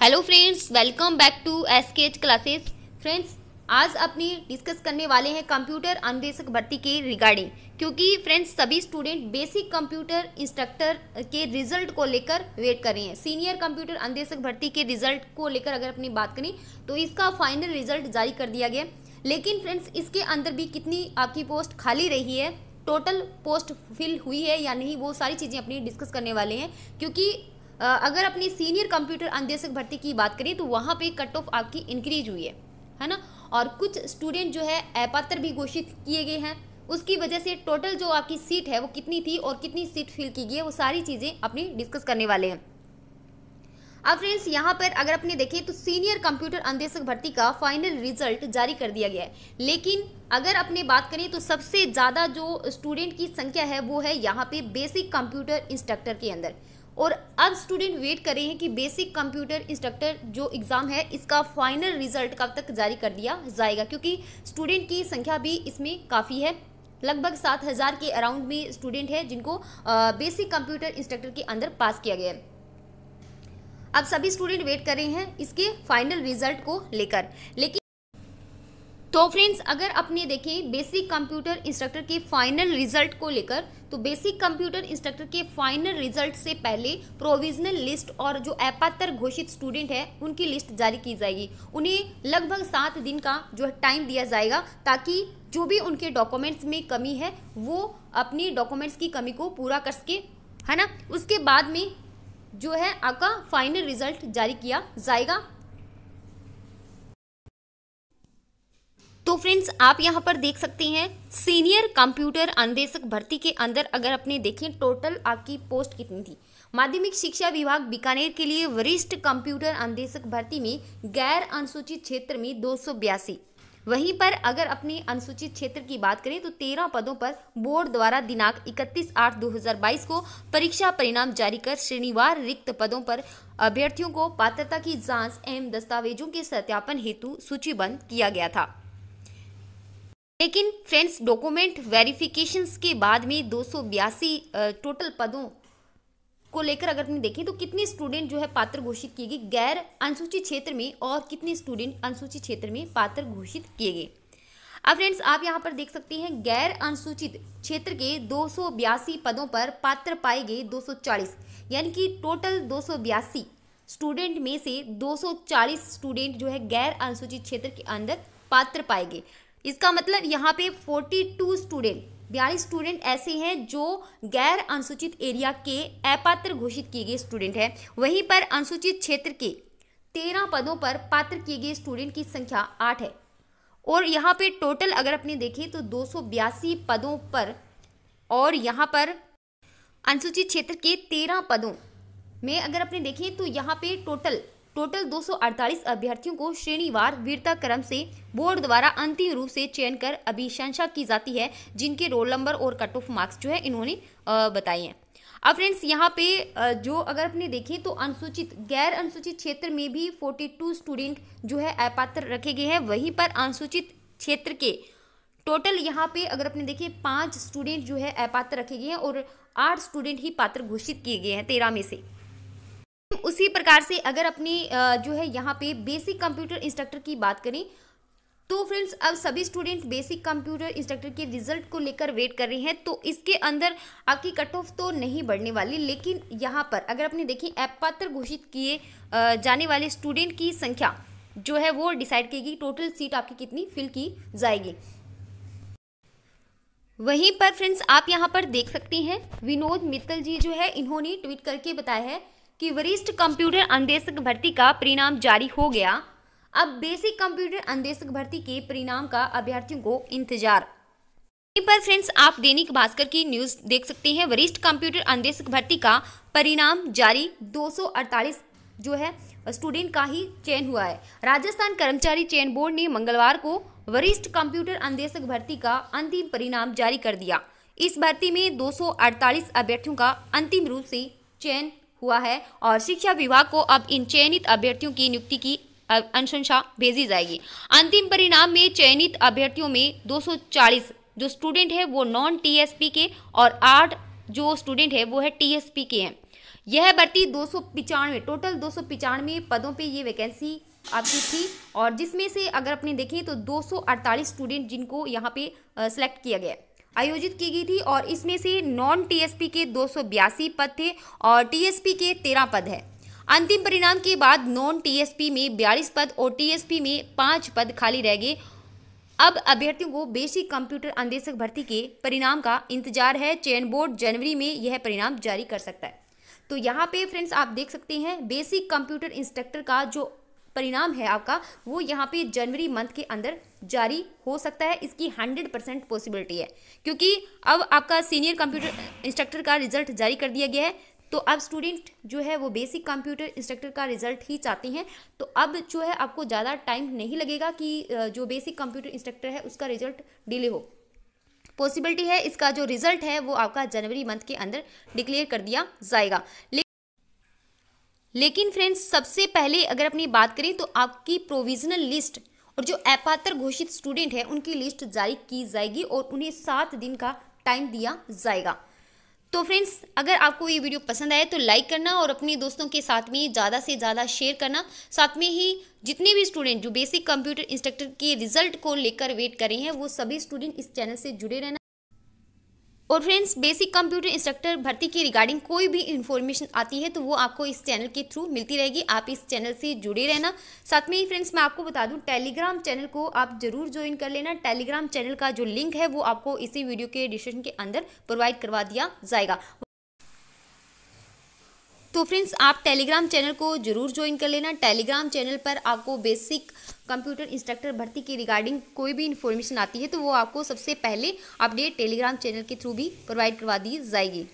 Hello friends welcome back to S K H classes friends आज अपनी discuss करने वाले हैं कंप्यूटर अनुदेशक भर्ती के रिगार्डिंग क्योंकि फ्रेंड्स सभी स्टूडेंट बेसिक कंप्यूटर इंस्ट्रक्टर के रिज़ल्ट को लेकर वेट कर रहे हैं. सीनियर कंप्यूटर अनुदेशक भर्ती के रिज़ल्ट को लेकर अगर अपनी बात करें तो इसका फाइनल रिज़ल्ट जारी कर दिया गया. लेकिन फ्रेंड्स इसके अंदर भी कितनी आपकी पोस्ट खाली रही है? टोटल पोस्ट फिल हुई है या नहीं, वो सारी चीज़ें अपनी डिस्कस करने वाले हैं. क्योंकि अगर अपनी सीनियर कंप्यूटर अनुदेशक भर्ती की बात करें तो वहाँ पे कट ऑफ़ आपकी इंक्रीज हुई है है ना? और कुछ स्टूडेंट जो है, अपात्र भी घोषित किए गए हैं। उसकी वजह से टोटल जो आपकी सीट है, वो कितनी थी और कितनी सीट फिल की गई है, वो सारी चीज़ें अपनी डिस्कस करने वाले हैं। अब फ्रेंड्स यहाँ पर अगर अपने देखें तो सीनियर कंप्यूटर अनुदेशक भर्ती का फाइनल रिज़ल्ट जारी कर दिया गया है। लेकिन अगर अपने बात करें तो सबसे ज़्यादा जो स्टूडेंट की संख्या है, वो है यहाँ पे बेसिक कंप्यूटर इंस्ट्रक्टर के अंदर। और अब स्टूडेंट वेट कर रहे हैं कि बेसिक कंप्यूटर इंस्ट्रक्टर जो एग्ज़ाम है, इसका फाइनल रिज़ल्ट कब तक जारी कर दिया जाएगा? क्योंकि स्टूडेंट की संख्या भी इसमें काफ़ी है। लगभग सात हज़ार के अराउंड में स्टूडेंट है जिनको बेसिक कंप्यूटर इंस्ट्रक्टर के अंदर पास किया गया है। अब सभी स्टूडेंट वेट कर रहे हैं इसके फाइनल रिज़ल्ट को लेकर। लेकिन तो फ्रेंड्स, अगर अपने देखें बेसिक कंप्यूटर इंस्ट्रक्टर के फाइनल रिज़ल्ट को लेकर तो बेसिक कंप्यूटर इंस्ट्रक्टर के फाइनल रिज़ल्ट से पहले प्रोविजनल लिस्ट और जो अपात्र घोषित स्टूडेंट है, उनकी लिस्ट जारी की जाएगी। उन्हें लगभग सात दिन का जो टाइम दिया जाएगा ताकि जो भी उनके डॉक्यूमेंट्स में कमी है, वो अपनी डॉक्यूमेंट्स की कमी को पूरा कर सके, है ना? उसके बाद में जो है आपका फाइनल रिज़ल्ट जारी किया जाएगा। तो फ्रेंड्स आप यहाँ पर देख सकते हैं सीनियर कंप्यूटर अनुदेशक भर्ती के अंदर अगर अपने देखें टोटल आपकी पोस्ट कितनी थी? माध्यमिक शिक्षा विभाग बीकानेर के लिए वरिष्ठ कंप्यूटर अनुदेशक भर्ती में गैर अनुसूचित क्षेत्र में दो वहीं पर अगर अपने अनुसूचित क्षेत्र की बात करें तो तेरह पदों पर बोर्ड द्वारा दिनांक 31 आठ 2022 को परीक्षा परिणाम जारी कर श्रेणीवार रिक्त पदों पर अभ्यर्थियों को पात्रता की जाँच एवं दस्तावेजों के सत्यापन हेतु सूचीबद्ध किया गया था। लेकिन फ्रेंड्स, डॉक्यूमेंट वेरिफिकेशंस के बाद में दो सौ बयासी टोटल पदों को लेकर अगर देखें तो कितने स्टूडेंट जो है पात्र घोषित किए गए, गैर अनुसूचित क्षेत्र में और कितने स्टूडेंट अनुसूचित क्षेत्र में पात्र घोषित किए गए। अब फ्रेंड्स, आप यहाँ पर देख सकते हैं, गैर अनुसूचित क्षेत्र के दो सौ बयासी पदों पर पात्र पाए गए 240 यानी कि टोटल दो सौ बयासी स्टूडेंट में से 240 स्टूडेंट जो है गैर अनुसूचित क्षेत्र के अंदर पात्र पाए गए। इसका मतलब यहाँ पे 42 स्टूडेंट बयालीस स्टूडेंट ऐसे हैं जो गैर अनुसूचित एरिया के अपात्र घोषित किए गए स्टूडेंट हैं। वहीं पर अनुसूचित क्षेत्र के तेरह पदों पर पात्र किए गए स्टूडेंट की संख्या आठ है। और यहाँ पे टोटल अगर अपने देखें तो दो सौ बयासी पदों पर और यहाँ पर अनुसूचित क्षेत्र के तेरह पदों में अगर अपने देखें तो यहाँ पे टोटल टोटल 248 अभ्यर्थियों को श्रेणीवार वीरता क्रम से बोर्ड द्वारा अंतिम रूप से चयन कर अभिशंसा की जाती है, जिनके रोल नंबर और कट ऑफ़ मार्क्स जो है इन्होंने बताए हैं। अब फ्रेंड्स, यहाँ पे जो अगर अपने देखें तो अनुसूचित, गैर अनुसूचित क्षेत्र में भी 42 स्टूडेंट जो है अपात्र रखे गए हैं। वहीं पर अनुसूचित क्षेत्र के टोटल यहाँ पे अगर अपने देखिए पाँच स्टूडेंट जो है अपात्र रखे गए हैं और आठ स्टूडेंट ही पात्र घोषित किए गए हैं तेरह में से। उसी प्रकार से अगर अपनी जो है यहाँ पे बेसिक कंप्यूटर इंस्ट्रक्टर की बात करें तो फ्रेंड्स अब सभी स्टूडेंट बेसिक कंप्यूटर इंस्ट्रक्टर के रिज़ल्ट को लेकर वेट कर रहे हैं तो इसके अंदर आपकी कट ऑफ़ तो नहीं बढ़ने वाली, लेकिन यहाँ पर अगर अपने देखिए ऐप पात्र घोषित किए जाने वाले स्टूडेंट की संख्या जो है वो डिसाइड करेगी टोटल सीट आपकी कितनी फिल की जाएगी। वहीं पर फ्रेंड्स आप यहाँ पर देख सकते हैं, विनोद मित्तल जी जो है, इन्होंने ट्वीट करके बताया है कि वरिष्ठ कंप्यूटर अनुदेशक भर्ती का परिणाम जारी हो गया। अब बेसिक कंप्यूटर अनुदेशक भर्ती के परिणाम का अभ्यर्थियों को इंतज़ार। पर फ्रेंड्स, आप दैनिक भास्कर की न्यूज़ देख सकते हैं। वरिष्ठ कंप्यूटर अनुदेशक भर्ती का परिणाम जारी। 248 जो है, स्टूडेंट का ही चयन हुआ है। राजस्थान कर्मचारी चयन बोर्ड ने मंगलवार को वरिष्ठ कंप्यूटर अनुदेशक भर्ती का अंतिम परिणाम जारी कर दिया। इस भर्ती में 248 अभ्यर्थियों का अंतिम रूप से चयन हुआ है और शिक्षा विभाग को अब इन चयनित अभ्यर्थियों की नियुक्ति की अनुशंसा भेजी जाएगी। अंतिम परिणाम में चयनित अभ्यर्थियों में 240 जो स्टूडेंट है, वो नॉन टीएसपी के और आठ जो स्टूडेंट है, वो है टीएसपी के हैं। यह भर्ती दो सौ टोटल दो सौ पदों पे ये वैकेंसी आपकी थी और जिसमें से अगर अपने देखें तो 248 स्टूडेंट जिनको यहाँ पे सिलेक्ट किया गया आयोजित की गई थी और इसमें से नॉन टीएसपी के दो सौ बयासी पद थे और टीएसपी के 13 पद है। अंतिम परिणाम के बाद नॉन टीएसपी में 42 पद और टीएसपी में पाँच पद खाली रह गए। अब अभ्यर्थियों को बेसिक कंप्यूटर अंदेशक भर्ती के परिणाम का इंतज़ार है। चयन बोर्ड जनवरी में यह परिणाम जारी कर सकता है। तो यहाँ पे फ्रेंड्स आप देख सकते हैं, बेसिक कंप्यूटर इंस्ट्रक्टर का जो परिणाम है आपका, वो यहाँ पे जनवरी मंथ के अंदर जारी हो सकता है, इसकी हंड्रेड परसेंट पॉसिबिलिटी है। क्योंकि अब आपका सीनियर कंप्यूटर इंस्ट्रक्टर का रिज़ल्ट जारी कर दिया गया है तो अब स्टूडेंट जो है वो बेसिक कंप्यूटर इंस्ट्रक्टर का रिज़ल्ट ही चाहते हैं। तो अब जो है आपको ज़्यादा टाइम नहीं लगेगा कि जो बेसिक कंप्यूटर इंस्ट्रक्टर है, उसका रिज़ल्ट डिले हो। पॉसिबिलिटी है, इसका जो रिज़ल्ट है, वो आपका जनवरी मंथ के अंदर डिक्लेयर कर दिया जाएगा। लेकिन फ्रेंड्स सबसे पहले अगर अपनी बात करें तो आपकी प्रोविजनल लिस्ट और जो अपात्र घोषित स्टूडेंट है, उनकी लिस्ट जारी की जाएगी और उन्हें सात दिन का टाइम दिया जाएगा। तो फ्रेंड्स अगर आपको ये वीडियो पसंद आए तो लाइक करना और अपने दोस्तों के साथ में ज़्यादा से ज़्यादा शेयर करना। साथ में ही जितने भी स्टूडेंट जो बेसिक कंप्यूटर इंस्ट्रक्टर के रिज़ल्ट को लेकर वेट कर रहे हैं, वो सभी स्टूडेंट इस चैनल से जुड़े रहना। और फ्रेंड्स बेसिक कंप्यूटर इंस्ट्रक्टर भर्ती की रिगार्डिंग कोई भी इन्फॉर्मेशन आती है तो वो आपको इस चैनल के थ्रू मिलती रहेगी। आप इस चैनल से जुड़े रहना। साथ में ही फ्रेंड्स मैं आपको बता दूँ टेलीग्राम चैनल को आप ज़रूर ज्वाइन कर लेना। टेलीग्राम चैनल का जो लिंक है, वो आपको इसी वीडियो के डिस्क्रिप्शन के अंदर प्रोवाइड करवा दिया जाएगा। तो फ्रेंड्स, आप टेलीग्राम चैनल को ज़रूर ज्वाइन कर लेना। टेलीग्राम चैनल पर आपको बेसिक कंप्यूटर इंस्ट्रक्टर भर्ती की रिगार्डिंग कोई भी इन्फॉर्मेशन आती है तो वो आपको सबसे पहले अपडेट टेलीग्राम चैनल के थ्रू भी प्रोवाइड करवा दी जाएगी।